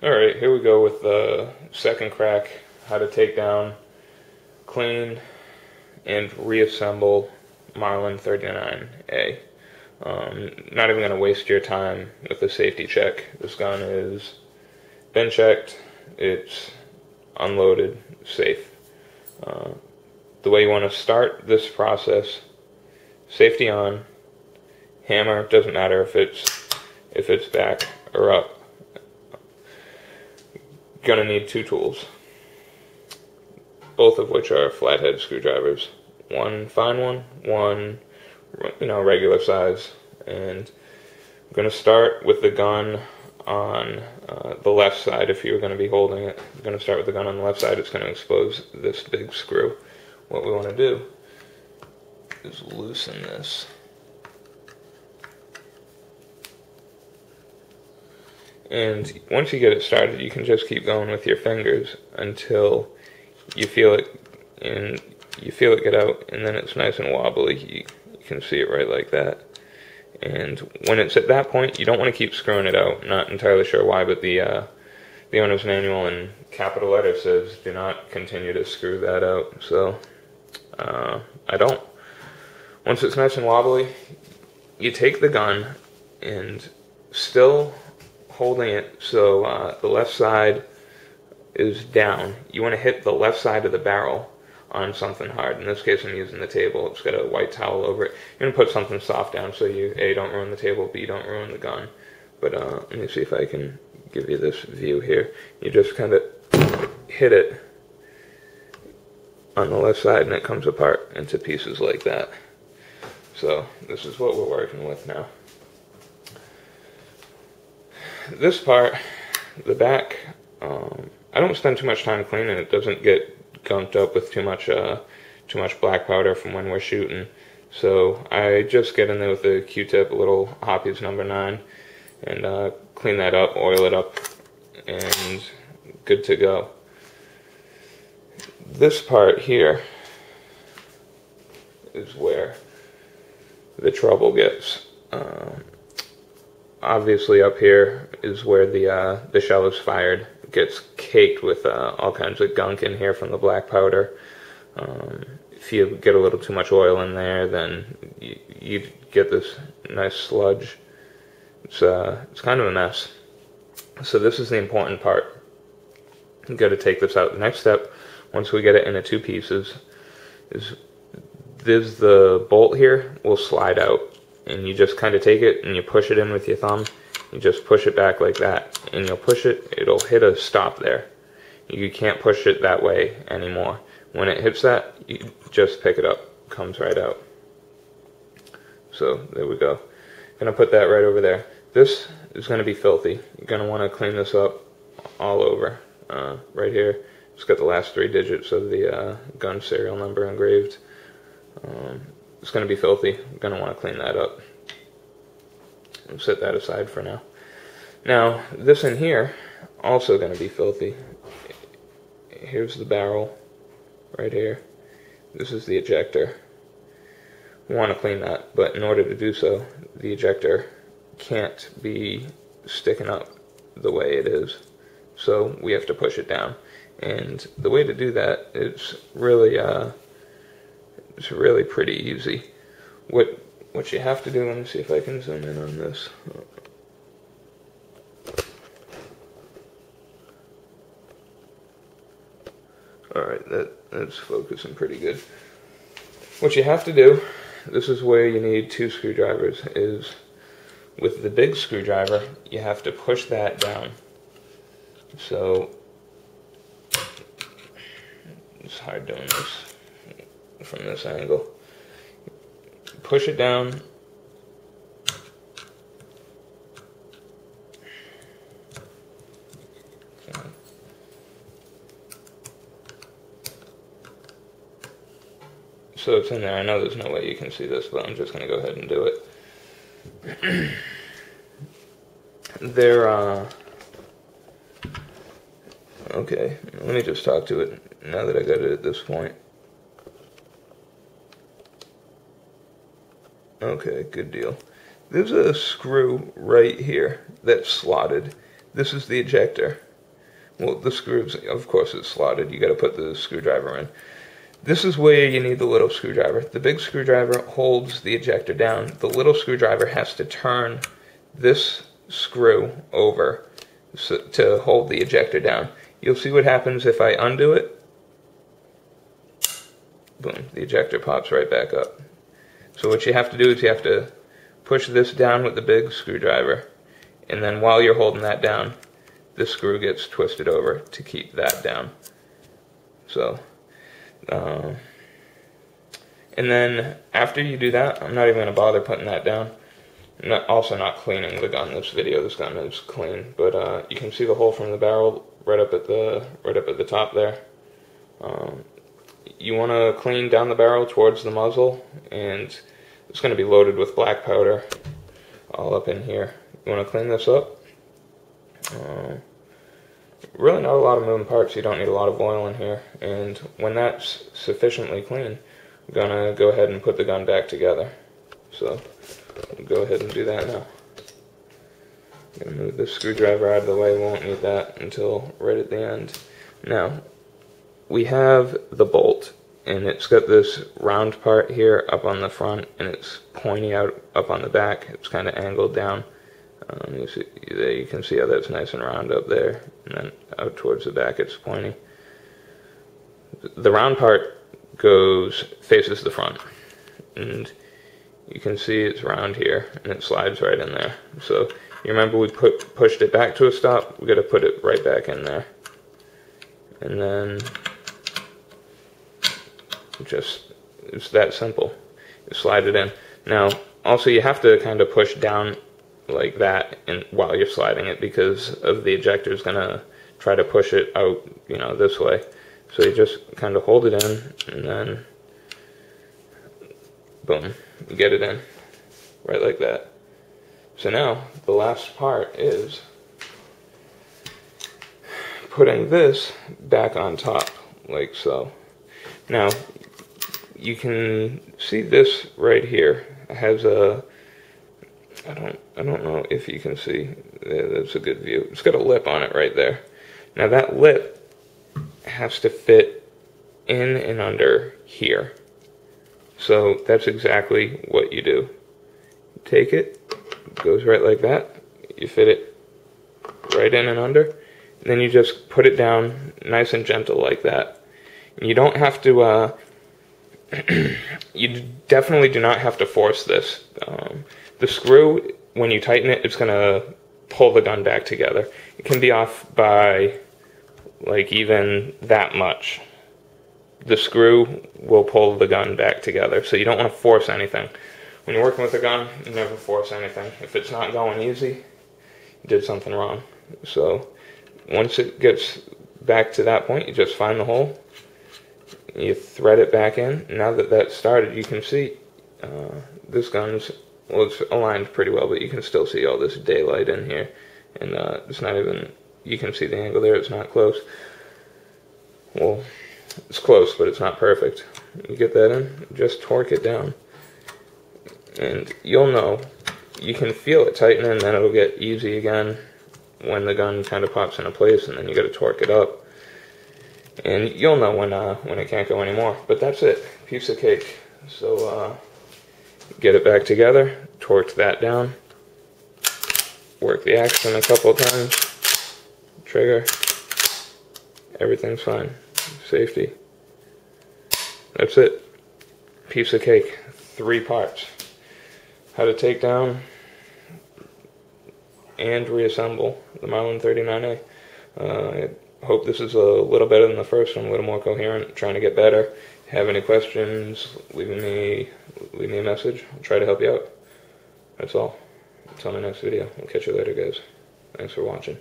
Alright, here we go with the second crack, how to take down, clean, and reassemble Marlin 39A. Um, not even going to waste your time with the safety check. This gun is been checked, it's unloaded, safe. Uh, the way you want to start this process, safety on, hammer, doesn't matter if it's if it's back or up gonna need two tools, both of which are flathead screwdrivers. One fine one, one you know regular size, and I'm gonna start with the gun on uh, the left side. If you're gonna be holding it, I'm gonna start with the gun on the left side. It's gonna expose this big screw. What we want to do is loosen this. And once you get it started, you can just keep going with your fingers until you feel it and you feel it get out, and then it's nice and wobbly. You, you can see it right like that. And when it's at that point, you don't want to keep screwing it out. Not entirely sure why, but the uh, the owner's manual in capital letters says do not continue to screw that out. So uh, I don't. Once it's nice and wobbly, you take the gun and still holding it so uh, the left side is down. You want to hit the left side of the barrel on something hard. In this case, I'm using the table. It's got a white towel over it. You're going to put something soft down so you, A, don't ruin the table, B, don't ruin the gun. But uh, let me see if I can give you this view here. You just kind of hit it on the left side and it comes apart into pieces like that. So this is what we're working with now this part, the back, um, I don't spend too much time cleaning. It doesn't get gunked up with too much uh, too much black powder from when we're shooting. So I just get in there with a Q-tip, a little Hoppe's number nine, and uh, clean that up, oil it up, and good to go. This part here is where the trouble gets. Um, obviously up here is where the uh, the shell is fired. It gets caked with uh, all kinds of gunk in here from the black powder. Um, if you get a little too much oil in there, then you, you get this nice sludge. It's uh, it's kind of a mess. So this is the important part. You got to take this out. The next step, once we get it into two pieces, is this the bolt here will slide out and you just kind of take it and you push it in with your thumb. You just push it back like that, and you'll push it, it'll hit a stop there. You can't push it that way anymore. When it hits that, you just pick it up, comes right out. So there we go. Gonna put that right over there. This is gonna be filthy. You're gonna wanna clean this up all over. Uh, right here, it's got the last three digits of the uh, gun serial number engraved. Um, it's going to be filthy. I'm going to want to clean that up. I'll set that aside for now. Now, this in here, also going to be filthy. Here's the barrel, right here. This is the ejector. We want to clean that, but in order to do so, the ejector can't be sticking up the way it is. So we have to push it down. And the way to do that is really uh, it's really pretty easy. What what you have to do, let me see if I can zoom in on this. Alright, that, that's focusing pretty good. What you have to do, this is where you need two screwdrivers, is with the big screwdriver, you have to push that down. So, it's hard doing this from this angle. Push it down. So it's in there. I know there's no way you can see this, but I'm just going to go ahead and do it. there, uh... Okay, let me just talk to it now that I got it at this point. Okay, good deal. There's a screw right here that's slotted. This is the ejector. well, the screws, of course, it's slotted. You got to put the screwdriver in. This is where you need the little screwdriver. The big screwdriver holds the ejector down. The little screwdriver has to turn this screw over so, to hold the ejector down. You'll see what happens if I undo it. Boom, the ejector pops right back up. So what you have to do is you have to push this down with the big screwdriver. And then while you're holding that down, the screw gets twisted over to keep that down. So, uh, and then after you do that, I'm not even going to bother putting that down. I'm not, also not cleaning the gun this video. This gun is clean, but uh, you can see the hole from the barrel right up at the right up at the top there. Um, you want to clean down the barrel towards the muzzle, and it's going to be loaded with black powder all up in here. You want to clean this up. Uh, really not a lot of moving parts. You don't need a lot of oil in here. And when that's sufficiently clean, I'm going to go ahead and put the gun back together. So go ahead and do that now. I'm going to move this screwdriver out of the way. We won't need that until right at the end. Now, we have the bolt. And it's got this round part here up on the front, and it's pointy out up on the back. It's kind of angled down. Um, you, see, you can see how that's nice and round up there, and then out towards the back it's pointy. The round part goes faces the front, and you can see it's round here, and it slides right in there. So you remember we put pushed it back to a stop, we got to put it right back in there, and then just it's that simple. You slide it in. Now, also you have to kind of push down like that and while you're sliding it because of the ejector is gonna try to push it out you know this way so you just kind of hold it in and then boom you get it in right like that so now the last part is putting this back on top like so now you can see this right here it has a I don't I don't know if you can see. Yeah, that's a good view. It's got a lip on it right there. Now that lip has to fit in and under here. So that's exactly what you do. Take it, goes right like that. You fit it right in and under. And then you just put it down nice and gentle like that. You don't have to, uh, you definitely do not have to force this. Um, the screw, when you tighten it, it's going to pull the gun back together. It can be off by like even that much. The screw will pull the gun back together, so you don't want to force anything. When you're working with a gun, never force anything. If it's not going easy, you did something wrong. So once it gets back to that point, you just find the hole, you thread it back in. Now that that's started, you can see uh, this gun's well, it's aligned pretty well, but you can still see all this daylight in here. And uh, it's not even, you can see the angle there, it's not close. Well, it's close, but it's not perfect. You get that in, just torque it down. And you'll know, you can feel it tighten and then it'll get easy again when the gun kind of pops into place and then you got to torque it up. And you'll know when uh, when it can't go anymore. But that's it, piece of cake. So, uh, get it back together, torque that down, work the action a couple times, trigger, everything's fine, safety. That's it, piece of cake, three parts. How to take down and reassemble the Marlin 39A. Uh, hope this is a little better than the first one, a little more coherent, trying to get better have any questions, leave me leave me a message. I'll try to help you out. That's all. Until my next video. I'll catch you later, guys. Thanks for watching.